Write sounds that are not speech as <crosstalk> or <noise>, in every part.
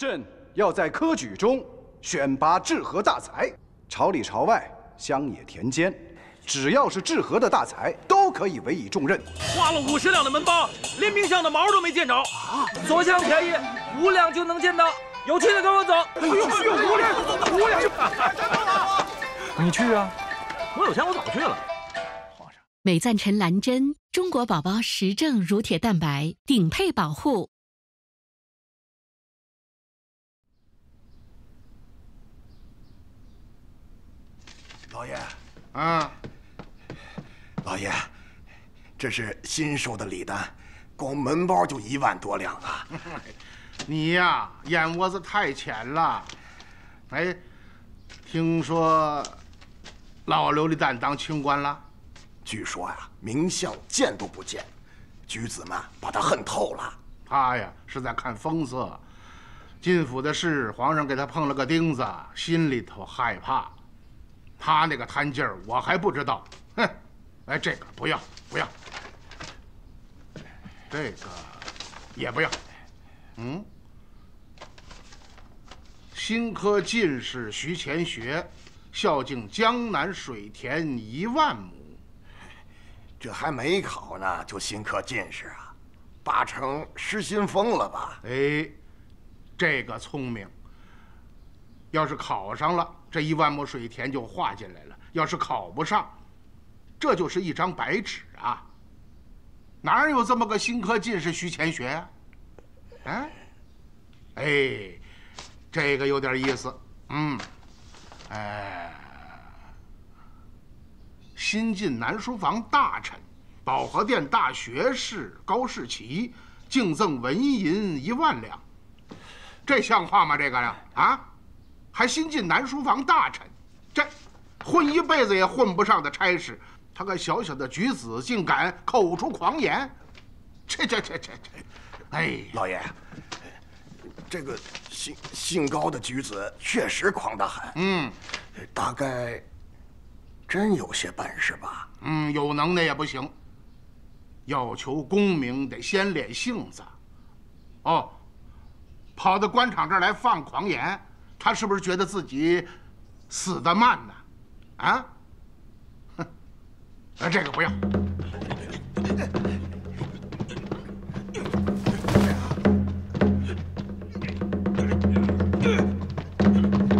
朕要在科举中选拔治河大才，朝里朝外、乡野田间，只要是治河的大才，都可以委以重任。花了五十两的门包，连冰箱的毛都没见着啊！所向便宜，五两就能见到。有趣的跟我走。哎呦，五两，五两就。<laughs> 你去啊！我有钱，我早去了。皇上，美赞臣蓝臻，中国宝宝实证乳铁蛋白，顶配保护。老爷，啊，老爷，这是新收的礼单，光门包就一万多两啊！<laughs> 你呀，眼窝子太浅了。哎，听说老琉璃蛋当清官了？据说呀，名相见都不见，举子们把他恨透了。他呀，是在看风色。进府的事，皇上给他碰了个钉子，心里头害怕。他那个贪劲儿，我还不知道。哼，哎，这个不要，不要，这个也不要。嗯，新科进士徐乾学，孝敬江南水田一万亩。这还没考呢，就新科进士啊？八成失心疯了吧？哎，这个聪明。要是考上了，这一万亩水田就划进来了；要是考不上，这就是一张白纸啊！哪有这么个新科进士徐乾学呀？啊？哎，哎这个有点意思。嗯，哎，新晋南书房大臣、保和殿大学士高士奇，敬赠文银一万两，这像话吗？这个呀，啊？还新进南书房大臣，这混一辈子也混不上的差事，他个小小的举子竟敢口出狂言，这这这这这，哎，老爷，这个姓姓高的举子确实狂得很，嗯，大概真有些本事吧？嗯，有能耐也不行，要求功名得先敛性子。哦，跑到官场这儿来放狂言。他是不是觉得自己死得慢呢？啊？哼，<laughs> 那这个不要。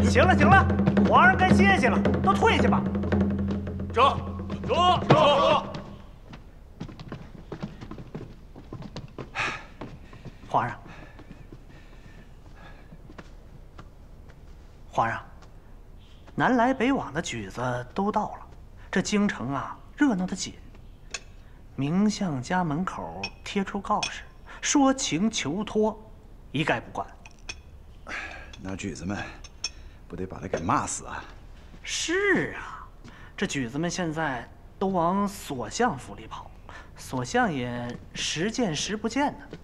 行了行了，皇上该歇歇了，都退下吧。走走走。皇上。皇上，南来北往的举子都到了，这京城啊热闹的紧。名相家门口贴出告示，说情求托，一概不管。那举子们不得把他给骂死啊？是啊，这举子们现在都往所相府里跑，所相也时见时不见呢。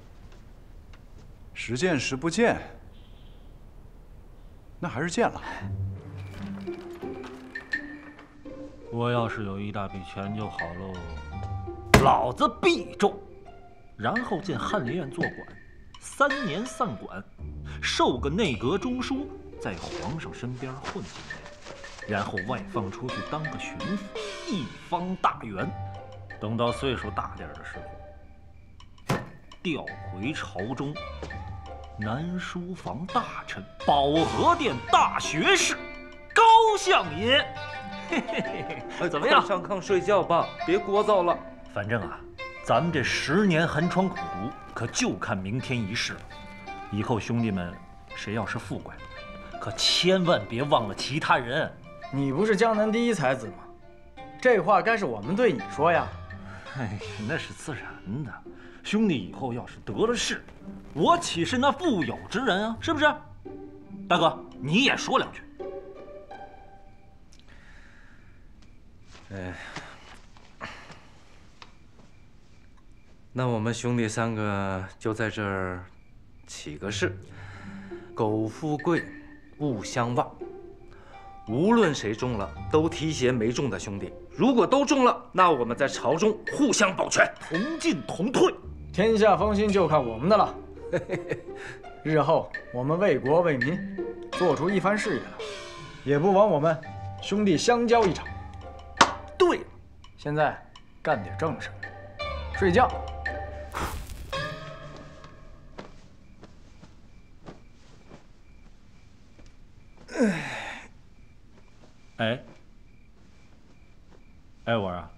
时见时不见。那还是见了。我要是有一大笔钱就好喽，老子必中，然后进翰林院做管，三年散馆，授个内阁中书，在皇上身边混几年，然后外放出去当个巡抚，一方大员。等到岁数大点的时候，调回朝中。南书房大臣、保和殿大学士高相爷，嘿嘿嘿，怎么样？上炕睡觉吧，别聒噪了。反正啊，咱们这十年寒窗苦读，可就看明天一事了。以后兄弟们，谁要是富贵了，可千万别忘了其他人。<laughs> 你不是江南第一才子吗？这话该是我们对你说呀。哎，那是自然的。兄弟以后要是得了势，我岂是那富有之人啊？是不是？大哥，你也说两句。哎，那我们兄弟三个就在这儿起个誓：苟富贵，勿相忘。无论谁中了，都提携没中的兄弟；如果都中了，那我们在朝中互相保全，同进同退。天下风心就看我们的了。<laughs> 日后我们为国为民，做出一番事业来，也不枉我们兄弟相交一场。对了，现在干点正事，睡觉。哎，哎，我啊，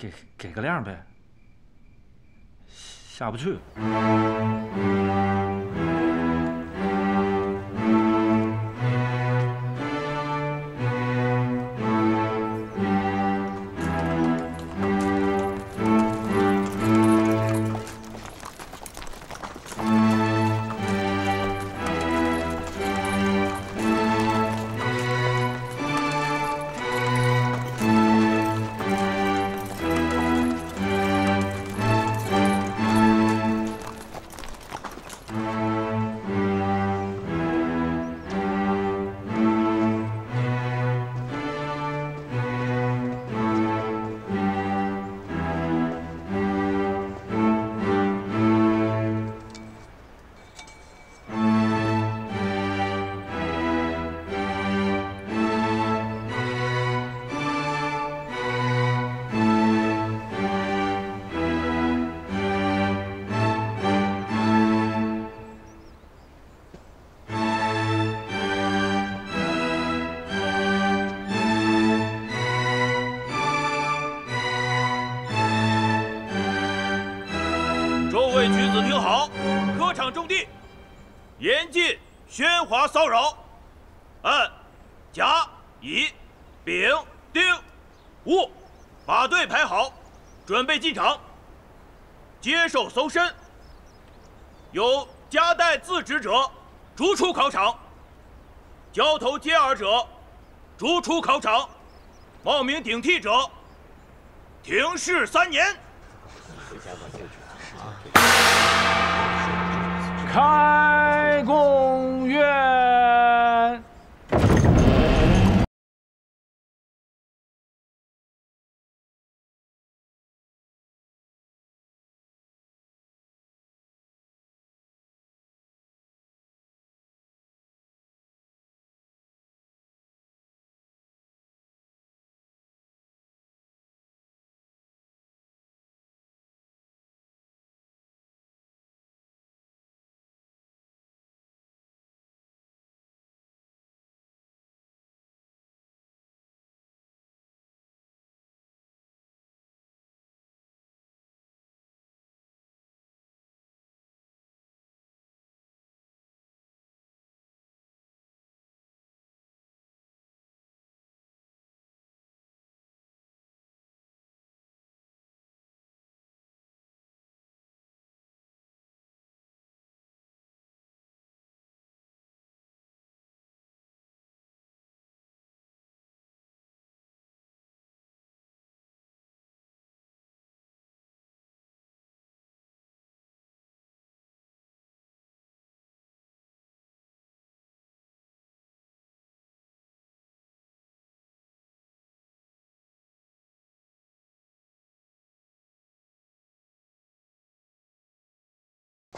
给给个量呗，下不去。有夹带自止者逐出考场；交头接耳者逐出考场；冒名顶替者停试三年。开宫月。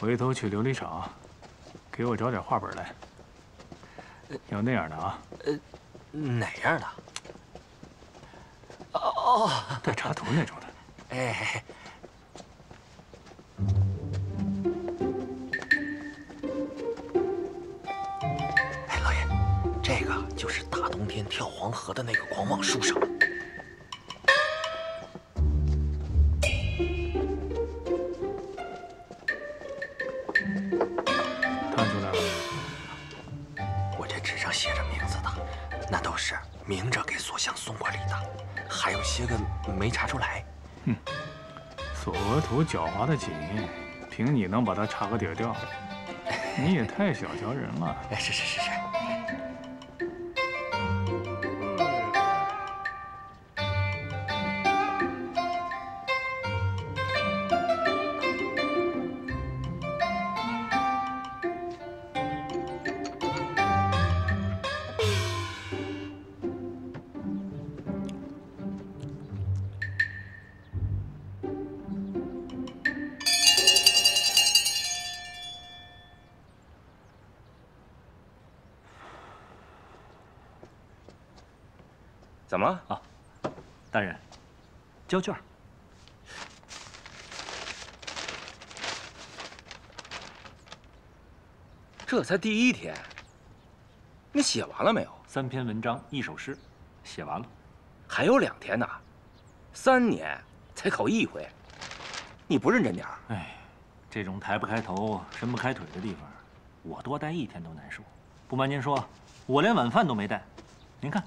回头去琉璃厂，给我找点画本来。要那样的啊，呃，哪样的？哦，带插图那种的。哎，哎，老爷，这个就是大冬天跳黄河的那个狂妄书生。着给锁相送过礼的，还有些个没查出来。哼索额图狡猾的紧，凭你能把他查个底儿掉？你也太小瞧人了。<laughs> 哎，是是是是。怎么了？啊，大人，交卷。这才第一天，你写完了没有？三篇文章，一首诗，写完了。还有两天呢，三年才考一回，你不认真点儿？哎，这种抬不开头、伸不开腿的地方，我多待一天都难受。不瞒您说，我连晚饭都没带。您看，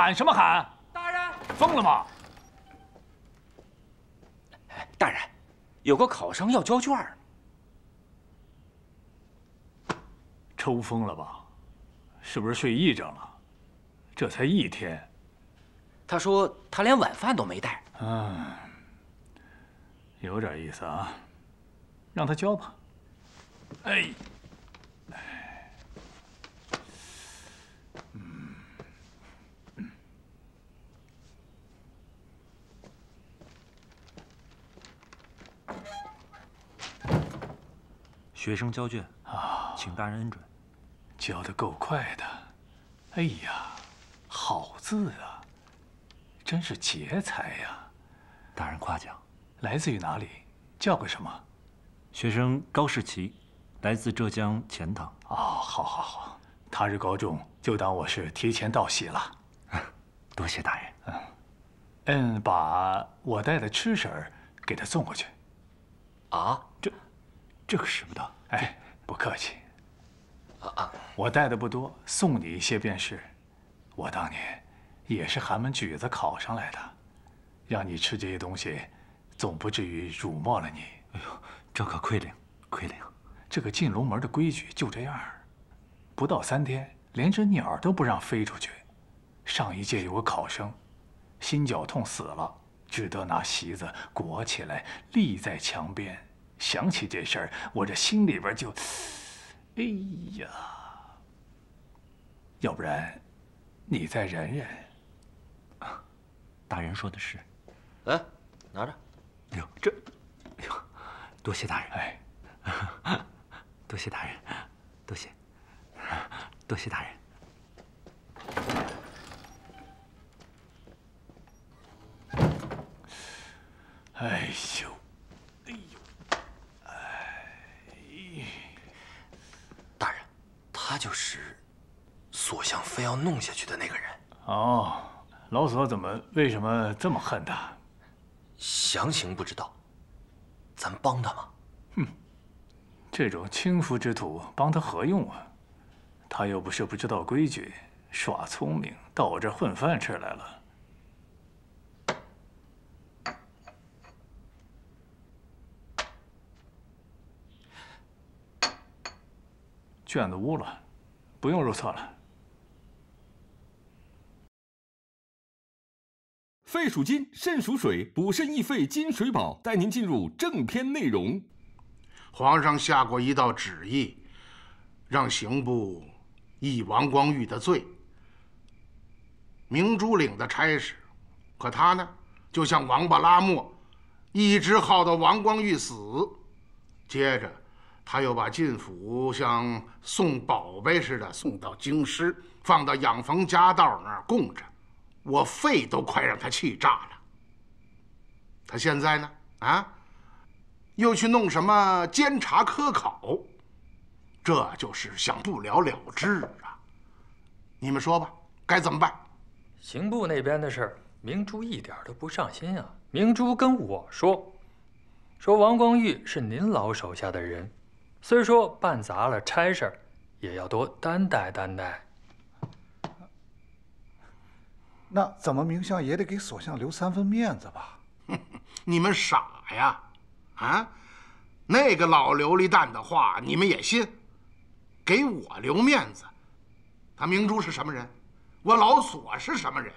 喊什么喊？大人，疯了吗？大人，有个考生要交卷儿。抽风了吧？是不是睡癔症了？这才一天。他说他连晚饭都没带。嗯，有点意思啊。让他交吧。哎，学生交卷啊，请大人恩准。交的够快的，哎呀，好字啊，真是杰才呀！大人夸奖。来自于哪里？叫个什么？学生高士奇，来自浙江钱塘。哦，好，好，好。他日高中，就当我是提前道喜了。<laughs> 多谢大人。嗯，嗯，把我带的吃食儿给他送过去。啊，这，这可使不得。哎，不客气。啊啊！我带的不多，送你一些便是。我当年也是寒门举子考上来的，让你吃这些东西，总不至于辱没了你。哎呦，这可亏了，亏了。这个进龙门的规矩就这样，不到三天，连只鸟都不让飞出去。上一届有个考生，心绞痛死了，只得拿席子裹起来，立在墙边。想起这事儿，我这心里边就……哎呀，要不然，你再忍忍。大人说的是。来，拿着。哎呦，这，哎呦，多谢大人。哎，<laughs> 多谢大人，多谢，多谢大人。哎呦，哎呦，哎。大人，他就是索相非要弄下去的那个人。哦，老索怎么为什么这么恨他？详情不知道，咱帮他吗？哼，这种轻浮之徒帮他何用啊？他又不是不知道规矩，耍聪明到我这混饭吃来了。卷子污了，不用入册了。肺属金，肾属水，补肾益肺，金水宝。带您进入正片内容。皇上下过一道旨意，让刑部议王光玉的罪。明珠岭的差事，可他呢，就像王八拉磨，一直耗到王光玉死。接着，他又把进府像送宝贝似的送到京师，放到养蜂家道那儿供着。我肺都快让他气炸了。他现在呢，啊，又去弄什么监察科考，这就是想不了了之啊！你们说吧，该怎么办？刑部那边的事，明珠一点都不上心啊。明珠跟我说，说王光玉是您老手下的人，虽说办砸了差事，也要多担待担待。那怎么明相也得给所相留三分面子吧？<laughs> 你们傻呀，啊？那个老琉璃蛋的话你们也信？给我留面子？他明珠是什么人？我老索是什么人？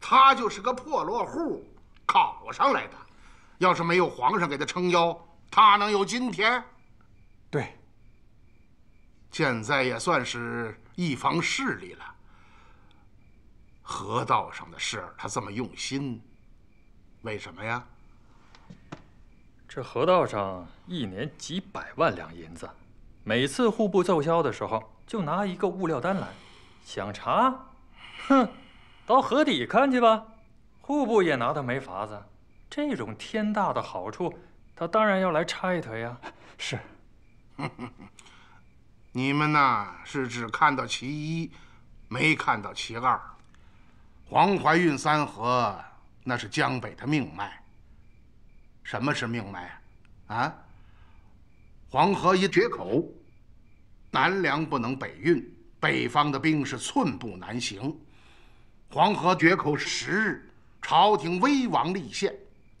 他就是个破落户，考上来的。要是没有皇上给他撑腰，他能有今天？对。现在也算是一方势力了。河道上的事儿，他这么用心，为什么呀？这河道上一年几百万两银子，每次户部奏销的时候，就拿一个物料单来，想查？哼，到河底看去吧。户部也拿他没法子。这种天大的好处，他当然要来插一腿呀。是。<laughs> 你们呐，是只看到其一，没看到其二。黄淮运三河，那是江北的命脉。什么是命脉啊？黄河一决口，南粮不能北运，北方的兵是寸步难行。黄河决口十日，朝廷危亡立现。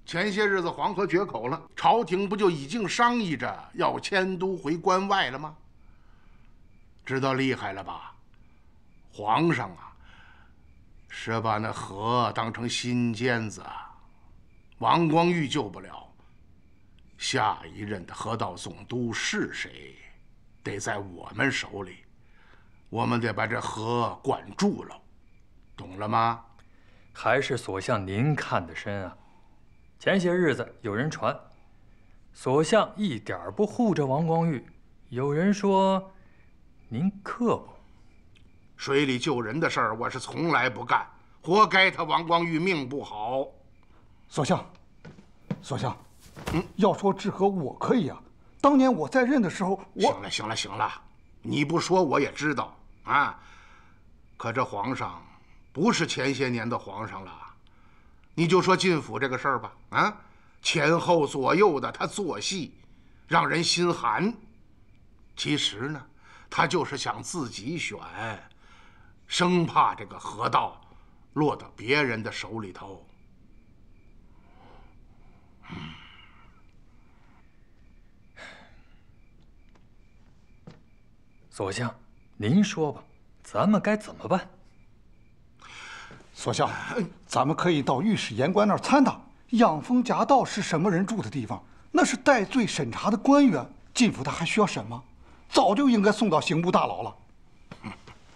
前些日子黄河决口了，朝廷不就已经商议着要迁都回关外了吗？知道厉害了吧？皇上啊，是把那河当成心尖子。王光裕救不了，下一任的河道总督是谁，得在我们手里。我们得把这河管住了，懂了吗？还是所相您看得深啊？前些日子有人传，所相一点不护着王光裕，有人说。您刻薄，水里救人的事儿我是从来不干，活该他王光裕命不好。所相，所相，嗯，要说治河我可以啊。当年我在任的时候，我行了行了行了，你不说我也知道啊。可这皇上不是前些年的皇上了，你就说进府这个事儿吧，啊，前后左右的他做戏，让人心寒。其实呢。他就是想自己选，生怕这个河道落到别人的手里头。所相，您说吧，咱们该怎么办？所相，咱们可以到御史言官那儿参他。养蜂夹道是什么人住的地方？那是戴罪审查的官员，进府他还需要审吗？早就应该送到刑部大牢了。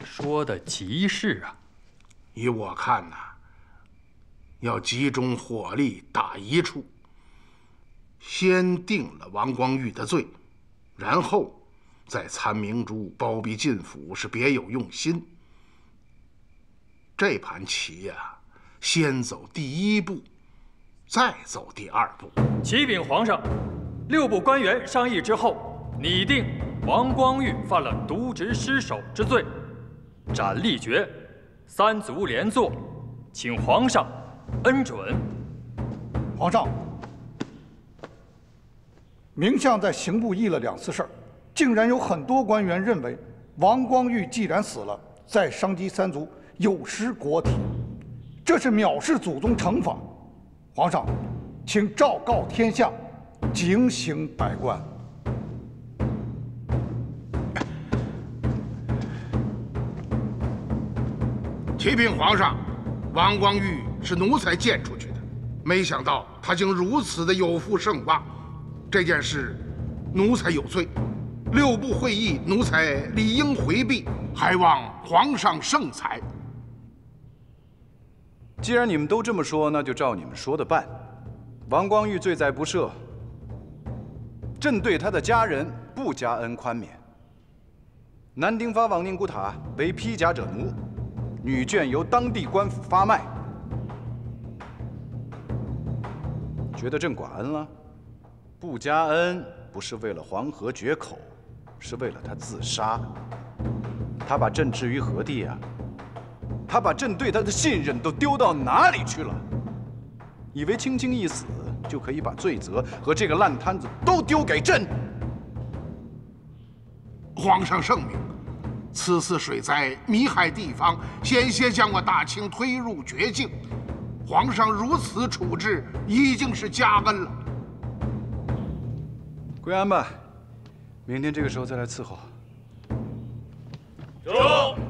说的极是啊！依我看呐，要集中火力打一处，先定了王光裕的罪，然后再参明珠包庇进府，是别有用心。这盘棋呀，先走第一步，再走第二步。启禀皇上，六部官员商议之后，拟定。王光裕犯了渎职失守之罪，斩立决，三族连坐，请皇上恩准。皇上，明相在刑部议了两次事儿，竟然有很多官员认为王光裕既然死了，再伤及三族有失国体，这是藐视祖宗惩罚。皇上，请昭告天下，警醒百官。启禀皇上，王光裕是奴才荐出去的，没想到他竟如此的有负盛望。这件事，奴才有罪，六部会议奴才理应回避，还望皇上圣裁。既然你们都这么说，那就照你们说的办。王光裕罪在不赦，朕对他的家人不加恩宽免。南丁发往宁古塔为披甲者奴。女眷由当地官府发卖，觉得朕寡恩了？不加恩不是为了黄河决口，是为了他自杀。他把朕置于何地啊？他把朕对他的信任都丢到哪里去了？以为轻轻一死就可以把罪责和这个烂摊子都丢给朕？皇上圣明。此次水灾弥害地方，险些将我大清推入绝境。皇上如此处置，已经是加恩了。归安吧，明天这个时候再来伺候。走。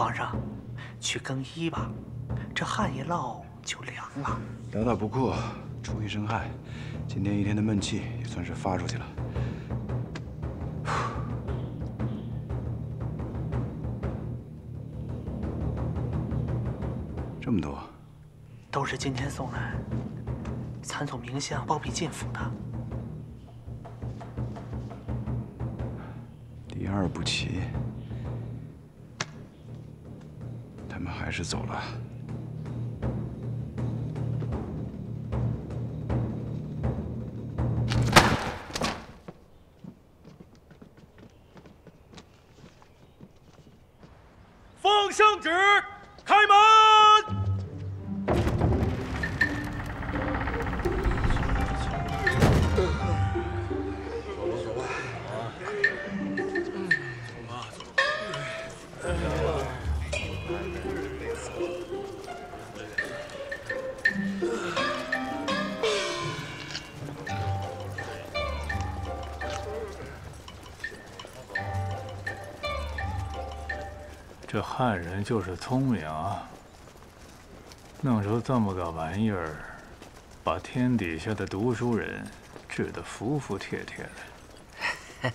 皇上，去更衣吧，这汗一落就凉了。凉倒不酷，出一身汗，今天一天的闷气也算是发出去了。这么多，都是今天送来，参送明相包庇进府的。第二步棋。还是走了。汉人就是聪明啊，弄出这么个玩意儿，把天底下的读书人治得服服帖帖的。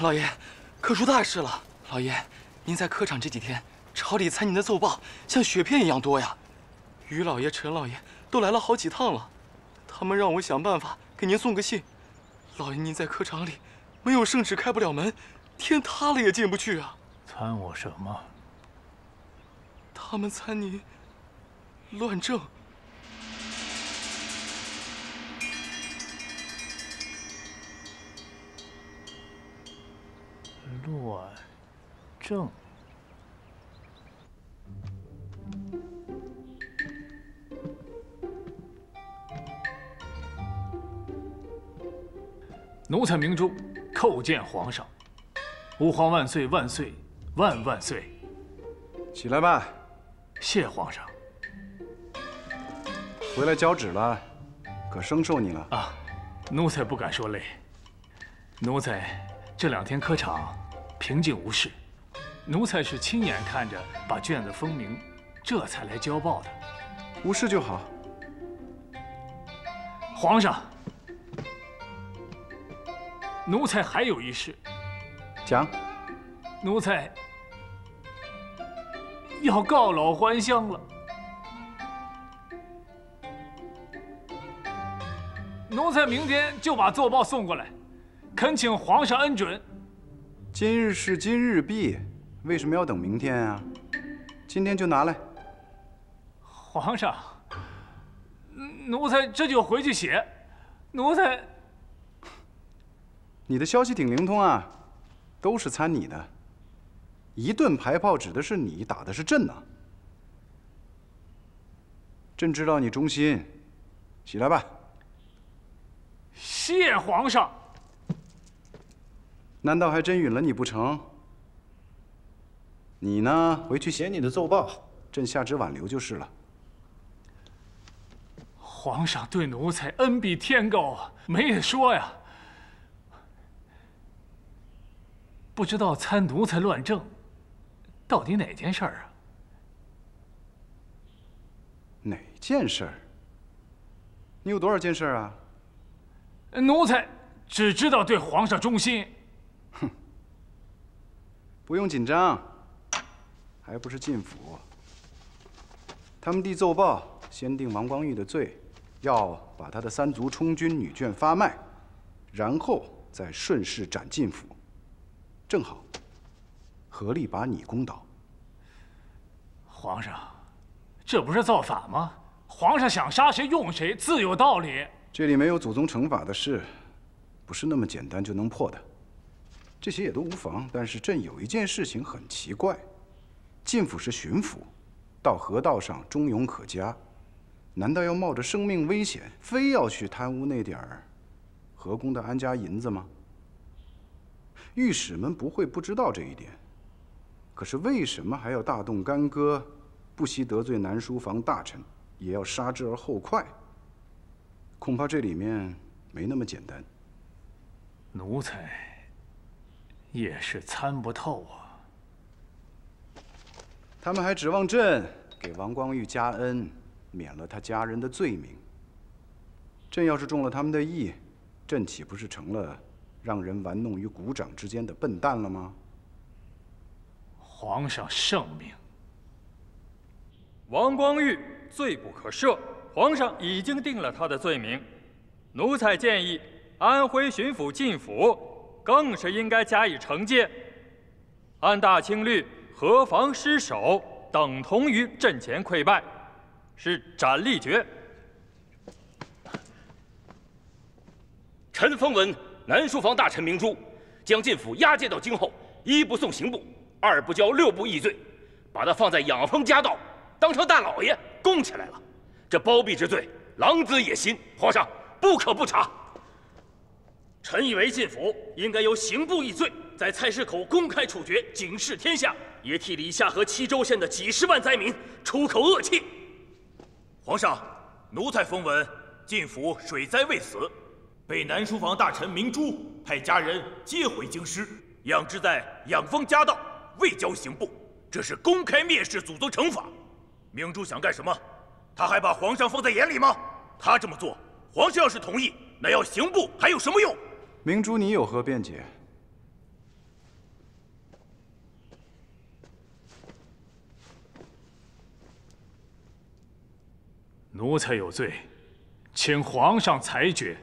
老爷，可出大事了！老爷，您在科场这几天，朝里参您的奏报像雪片一样多呀。于老爷、陈老爷都来了好几趟了，他们让我想办法给您送个信。老爷，您在科场里没有圣旨开不了门，天塌了也进不去啊。参我什么？他们参您乱政。乱政。奴才明珠叩见皇上，吾皇万岁万岁万万岁！起来吧。谢皇上。回来交旨了，可生受你了啊！奴才不敢说累。奴才这两天科场平静无事，奴才是亲眼看着把卷子封明，这才来交报的。无事就好。皇上，奴才还有一事。讲。奴才要告老还乡了。奴才明天就把奏报送过来，恳请皇上恩准。今日事今日毕，为什么要等明天啊？今天就拿来。皇上，奴才这就回去写。奴才，你的消息挺灵通啊，都是参你的。一顿排炮指的是你，打的是朕呐。朕知道你忠心，起来吧。谢皇上。难道还真允了你不成？你呢，回去写你的奏报，朕下旨挽留就是了。皇上对奴才恩比天高啊，没得说呀。不知道参奴才乱政，到底哪件事儿啊？哪件事儿？你有多少件事啊？奴才只知道对皇上忠心。哼，不用紧张，还不是进府。他们递奏报，先定王光玉的罪，要把他的三族充军女眷发卖，然后再顺势斩进府。正好，合力把你攻倒。皇上，这不是造反吗？皇上想杀谁用谁，自有道理。这里没有祖宗惩罚的事，不是那么简单就能破的。这些也都无妨，但是朕有一件事情很奇怪：进府是巡抚，到河道上忠勇可嘉，难道要冒着生命危险，非要去贪污那点儿河工的安家银子吗？御史们不会不知道这一点，可是为什么还要大动干戈，不惜得罪南书房大臣，也要杀之而后快？恐怕这里面没那么简单。奴才也是参不透啊。他们还指望朕给王光玉加恩，免了他家人的罪名。朕要是中了他们的意，朕岂不是成了让人玩弄于股掌之间的笨蛋了吗？皇上圣明。王光玉罪不可赦，皇上已经定了他的罪名。奴才建议，安徽巡抚进府更是应该加以惩戒。按大清律，何妨失守等同于阵前溃败，是斩立决。臣封文南书房大臣明珠，将靳辅押解到京后，一不送刑部，二不交六部议罪，把他放在养蜂家道。当成大老爷供起来了，这包庇之罪，狼子野心，皇上不可不查。臣以为靳府应该由刑部议罪，在菜市口公开处决，警示天下，也替李夏和七州县的几十万灾民出口恶气。皇上，奴才封文，靳府水灾未死，被南书房大臣明珠派家人接回京师，养之在养蜂家道，未交刑部，这是公开蔑视祖宗惩罚。明珠想干什么？他还把皇上放在眼里吗？他这么做，皇上要是同意，那要刑部还有什么用？明珠，你有何辩解？奴才有罪，请皇上裁决。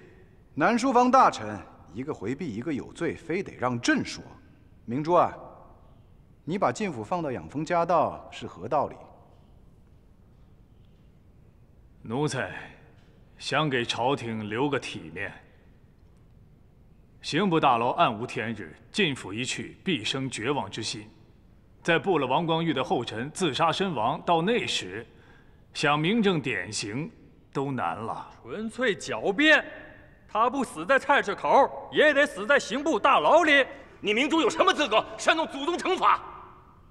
南书房大臣一个回避，一个有罪，非得让朕说。明珠啊，你把靳府放到养蜂家道是何道理？奴才想给朝廷留个体面。刑部大牢暗无天日，靳府一去，必生绝望之心。在步了王光玉的后尘自杀身亡，到那时，想明正典刑都难了。纯粹狡辩！他不死在菜市口，也得死在刑部大牢里。你明珠有什么资格煽动祖宗惩罚？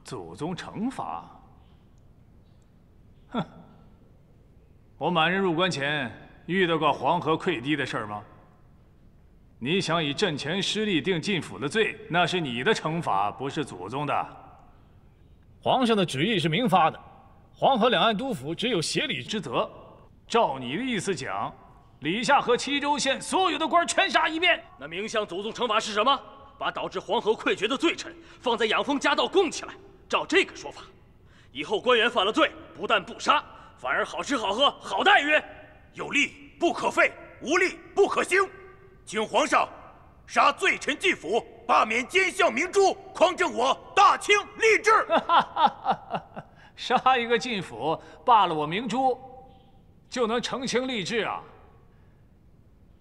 祖宗惩罚？哼！我满人入关前遇到过黄河溃堤的事儿吗？你想以阵前失利定进府的罪，那是你的惩罚，不是祖宗的。皇上的旨意是明发的，黄河两岸督府只有协理之责。照你的意思讲，李夏和七州县所有的官全杀一遍。那明相祖宗惩罚是什么？把导致黄河溃决的罪臣放在养蜂家道供起来。照这个说法，以后官员犯了罪，不但不杀。反而好吃好喝好待遇，有利不可废，无利不可兴，请皇上杀罪臣进府，罢免奸相明珠，匡正我大清吏治。<laughs> 杀一个进府，罢了我明珠，就能澄清吏治啊？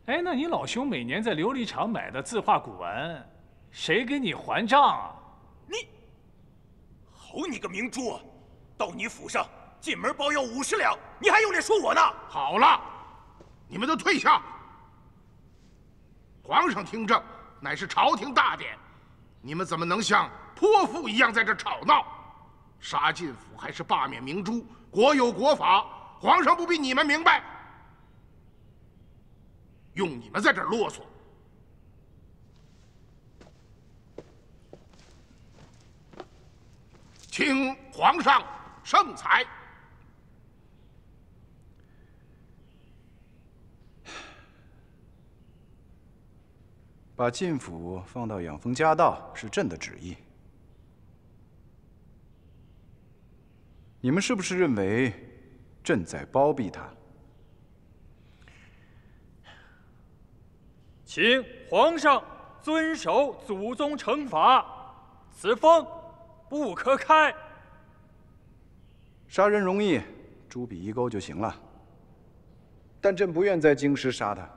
哎，那你老兄每年在琉璃厂买的字画古玩，谁给你还账啊？你，好你个明珠，到你府上。进门包要五十两，你还有脸说我呢？好了，你们都退下。皇上听政，乃是朝廷大典，你们怎么能像泼妇一样在这吵闹？杀进府还是罢免明珠？国有国法，皇上不比你们明白。用你们在这啰嗦，请皇上圣裁。把晋府放到养蜂家道是朕的旨意。你们是不是认为朕在包庇他？请皇上遵守祖宗惩罚，此封不可开。杀人容易，朱笔一勾就行了。但朕不愿在京师杀他。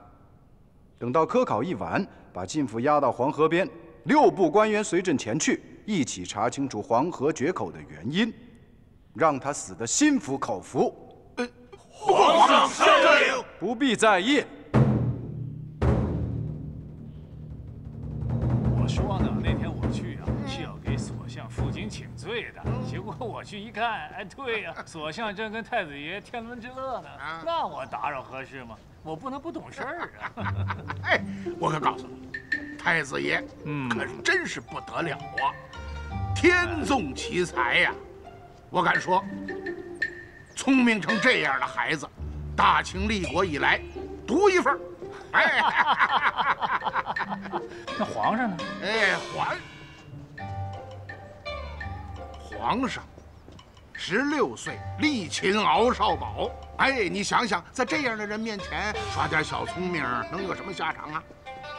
等到科考一完。把靳府押到黄河边，六部官员随朕前去，一起查清楚黄河决口的原因，让他死得心服口服。皇上圣令，不必在意。说呢，那天我去啊，是要给所相负荆请罪的，结果我去一看，哎，对呀，<laughs> 所相正跟太子爷天伦之乐呢，那我打扰合适吗？我不能不懂事儿啊！<laughs> 哎，我可告诉你，太子爷，嗯，可真是不得了啊，天纵奇才呀！我敢说，聪明成这样的孩子，大清立国以来独一份。哎，<laughs> 那皇上呢？哎，皇皇上，十六岁力擒敖少保。哎，你想想，在这样的人面前耍点小聪明，能有什么下场啊？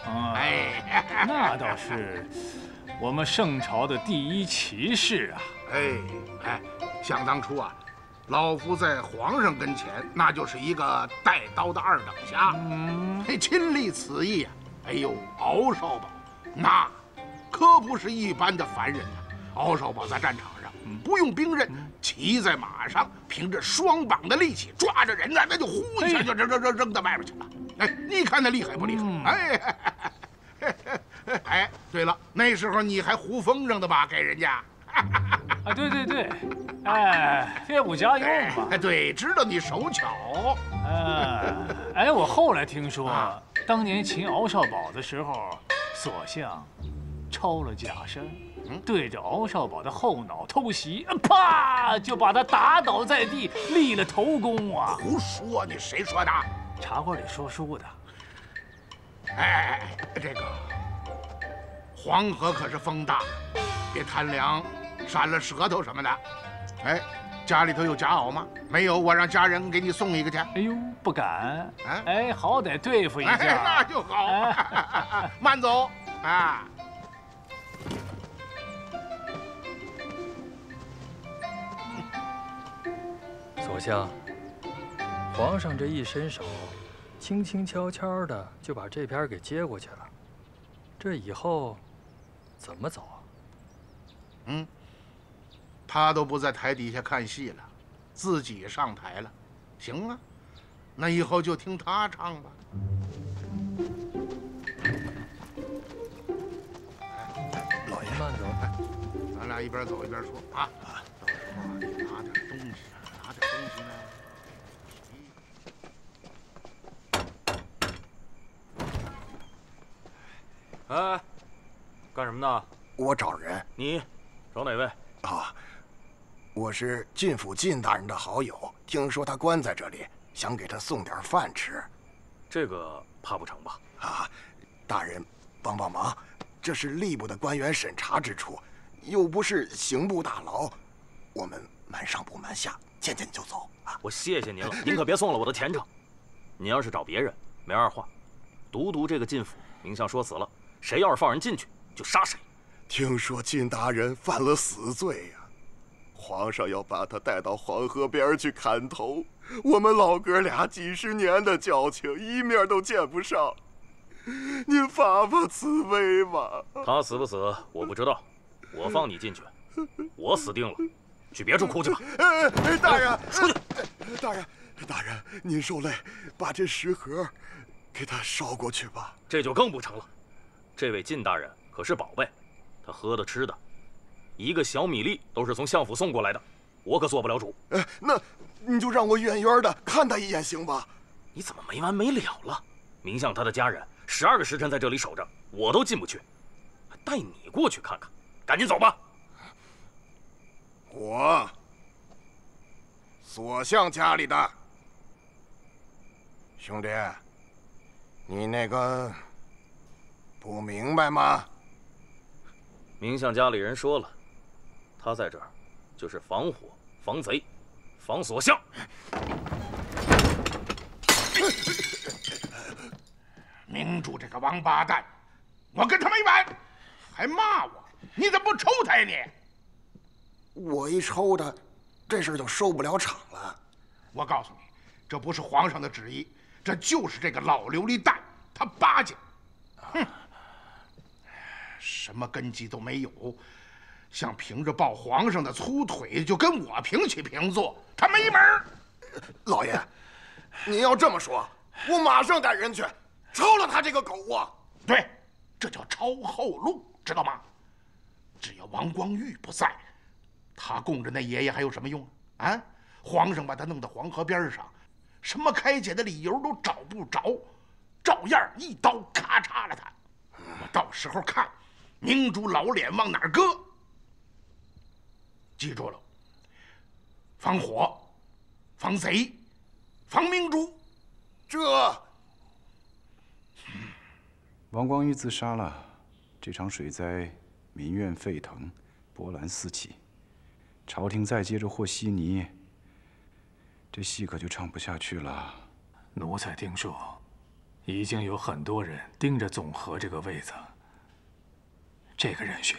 啊，哎，那倒是，我们圣朝的第一骑士啊！哎哎，想当初啊，老夫在皇上跟前，那就是一个带刀的二等侠。嗯，亲历此役啊！哎呦，敖少保，那可不是一般的凡人呐！敖少保在战场上不用兵刃，骑在马上，凭着双膀的力气抓着人呢，那就呼一下就扔扔扔扔到外边去了。哎，你看他厉害不厉害？<laughs> <laughs> 哎，哎，对了，那时候你还胡风筝的吧？给人家。啊，对对对，哎，业补家用嘛。哎，对，知道你手巧。嗯，哎，我后来听说，当年擒敖少保的时候，索相抄了假山，对着敖少保的后脑偷袭，啪就把他打倒在地，立了头功啊！胡说，你谁说的？茶馆里说书的。哎，这个黄河可是风大，别贪凉。扇了舌头什么的，哎，家里头有夹袄吗？没有，我让家人给你送一个去。哎呦，不敢。哎，好歹对付一下。那就好。慢走啊！左相，皇上这一伸手，轻轻悄悄的就把这边给接过去了。这以后怎么走啊？嗯。他都不在台底下看戏了，自己上台了，行啊，那以后就听他唱吧。老爷慢走，咱俩一边走一边说啊。到时候你拿点东西，拿点东西呢。哎，干什么呢？我找人。你找哪位？啊。我是晋府晋大人的好友，听说他关在这里，想给他送点饭吃。这个怕不成吧？啊，大人，帮帮忙，这是吏部的官员审查之处，又不是刑部大牢，我们瞒上不瞒下，见见你就走。啊，我谢谢您了，<laughs> 您可别送了我的前程。您要是找别人，没二话，独独这个晋府，明相说死了，谁要是放人进去，就杀谁。听说晋大人犯了死罪呀。皇上要把他带到黄河边去砍头，我们老哥俩几十年的交情，一面都见不上。您发发慈悲吧。他死不死我不知道，我放你进去，我死定了，去别处哭去吧。哎，大人，出去。大人，大人，您受累，把这食盒给他捎过去吧。这就更不成了，这位靳大人可是宝贝，他喝的吃的。一个小米粒都是从相府送过来的，我可做不了主。哎，那你就让我远远的看他一眼行吧？你怎么没完没了了？明相他的家人十二个时辰在这里守着，我都进不去，带你过去看看，赶紧走吧。我，所向家里的兄弟，你那个不明白吗？明相家里人说了。他在这儿，就是防火、防贼、防锁相。明珠这个王八蛋，我跟他没完，还骂我，你怎么不抽他呀你？我一抽他，这事就收不了场了。我告诉你，这不是皇上的旨意，这就是这个老琉璃蛋他巴结。哼，什么根基都没有。想凭着抱皇上的粗腿就跟我平起平坐，他没门儿！老爷，您要这么说，我马上带人去抄了他这个狗窝。对，这叫抄后路，知道吗？只要王光玉不在，他供着那爷爷还有什么用啊？啊！皇上把他弄到黄河边上，什么开解的理由都找不着，照样一刀咔嚓了他。我到时候看，明珠老脸往哪儿搁？记住了，防火，防贼，防明珠。这王光裕自杀了，这场水灾，民怨沸腾，波澜四起。朝廷再接着和稀泥，这戏可就唱不下去了。奴才听说，已经有很多人盯着总和这个位子。这个人选，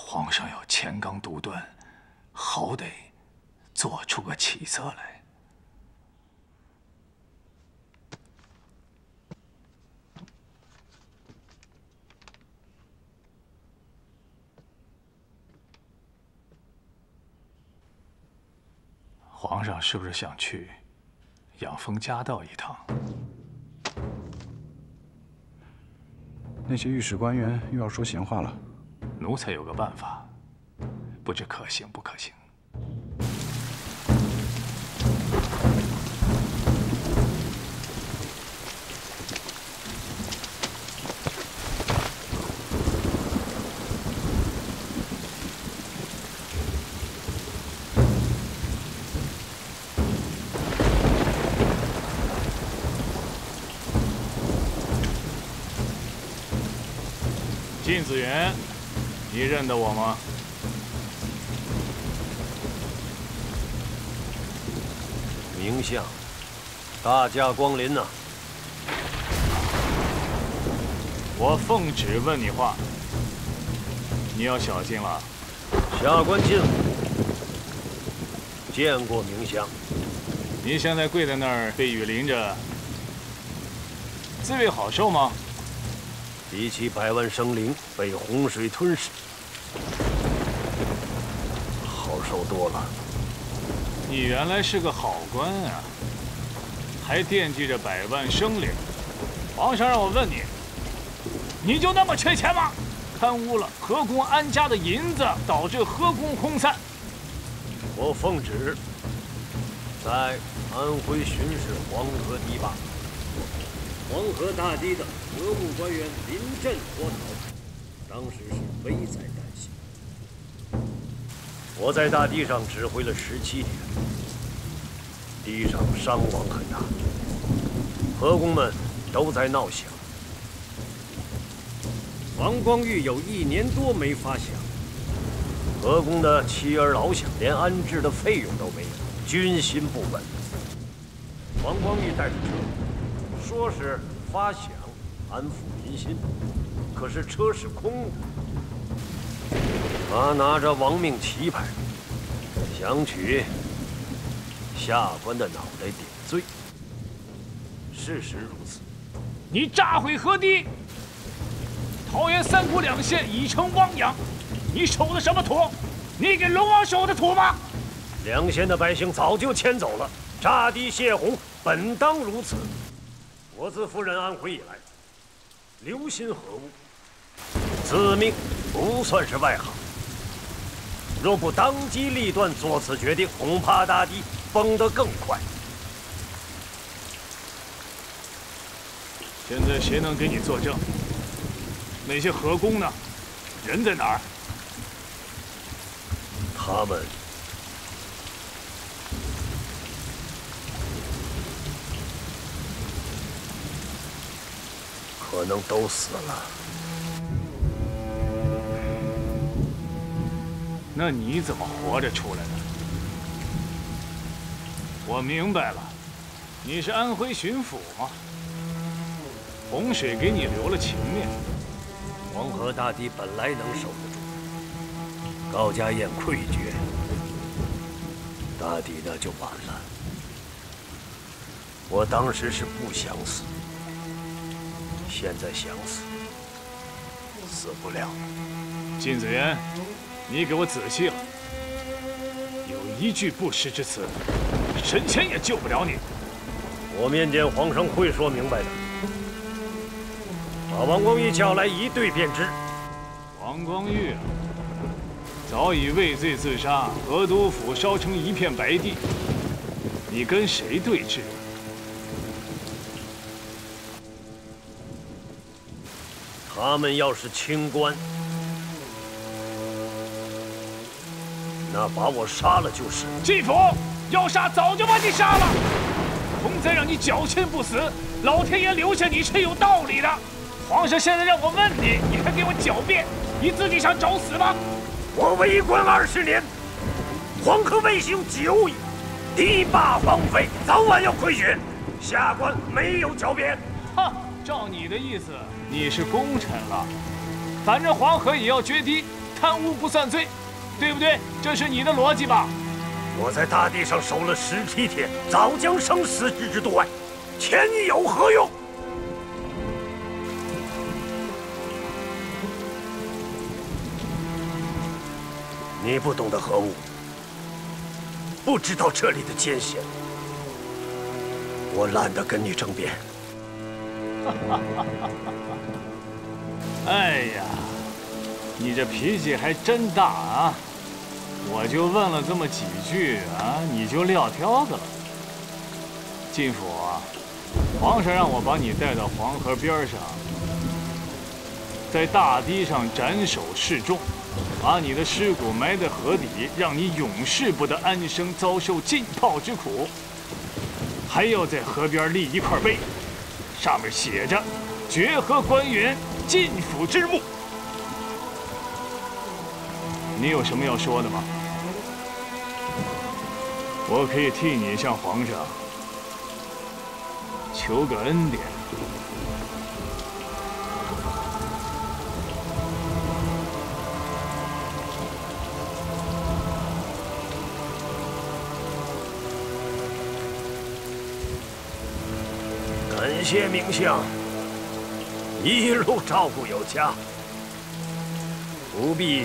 皇上要乾纲独断，好得做出个起色来。皇上是不是想去养蜂家道一趟？那些御史官员又要说闲话了。奴才有个办法，不知可行不可行。靳子元，你认得我吗？明相，大驾光临呐！我奉旨问你话，你要小心了。下官进府，见过明相。你现在跪在那儿，被雨淋着，滋味好受吗？比起百万生灵被洪水吞噬，好受多了。你原来是个好官啊，还惦记着百万生灵。皇上让我问你，你就那么缺钱吗？贪污了河工安家的银子，导致河工空散。我奉旨，在安徽巡视黄河堤坝。黄河大堤的河务官员临阵脱逃，当时是危在。我在大堤上指挥了十七天，堤上伤亡很大，河工们都在闹饷。王光玉有一年多没发饷，河工的妻儿老小连安置的费用都没有，军心不稳。王光玉带着车。说是发饷安抚民心，可是车是空的。他拿着亡命棋牌，想取下官的脑袋顶罪。事实如此。你炸毁河堤，桃园三股两县已成汪洋，你守的什么土？你给龙王守的土吗？两县的百姓早就迁走了，炸堤泄洪本当如此。我自赴任安徽以来，留心何物？自命不算是外行。若不当机立断做此决定，恐怕大堤崩得更快。现在谁能给你作证？那些河工呢？人在哪儿？他们。可能都死了。那你怎么活着出来的？我明白了，你是安徽巡抚吗？洪水给你留了情面。黄河大堤本来能守得住，高家宴溃决，大堤那就完了。我当时是不想死。现在想死，死不了。靳子元，你给我仔细了，有一句不实之词，神仙也救不了你。我面见皇上会说明白的，把王光玉叫来一对便知。王光玉啊，早已畏罪自杀，河都府烧成一片白地。你跟谁对峙？他们要是清官，那把我杀了就是。继父，要杀早就把你杀了。洪灾让你侥幸不死，老天爷留下你是有道理的。皇上现在让我问你，你还给我狡辩，你自己想找死吗？我为官二十年，黄河卫星久矣，堤坝荒废，早晚要溃决。下官没有狡辩。哼，照你的意思，你是功臣了。反正黄河也要决堤，贪污不算罪，对不对？这是你的逻辑吧？我在大地上守了十七天，早将生死置之度外，钱有何用？你不懂得何物，不知道这里的艰险，我懒得跟你争辩。<laughs> 哎呀，你这脾气还真大啊！我就问了这么几句啊，你就撂挑子了。靳府，皇上让我把你带到黄河边上，在大堤上斩首示众。把你的尸骨埋在河底，让你永世不得安生，遭受浸泡之苦。还要在河边立一块碑，上面写着“绝河官员靳府之墓”。你有什么要说的吗？我可以替你向皇上求个恩典。感谢明相一路照顾有加，不必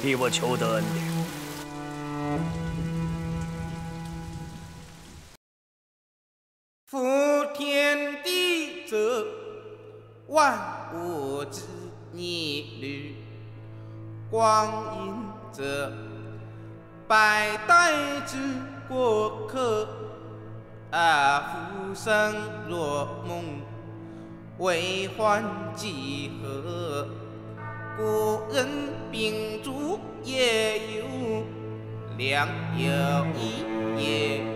替我求得恩典。万物之逆旅；光阴者，百代之过客。啊，浮生若梦，为欢几何？古人秉烛夜游，良有一夜。